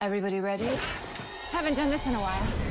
Everybody ready? Haven't done this in a while.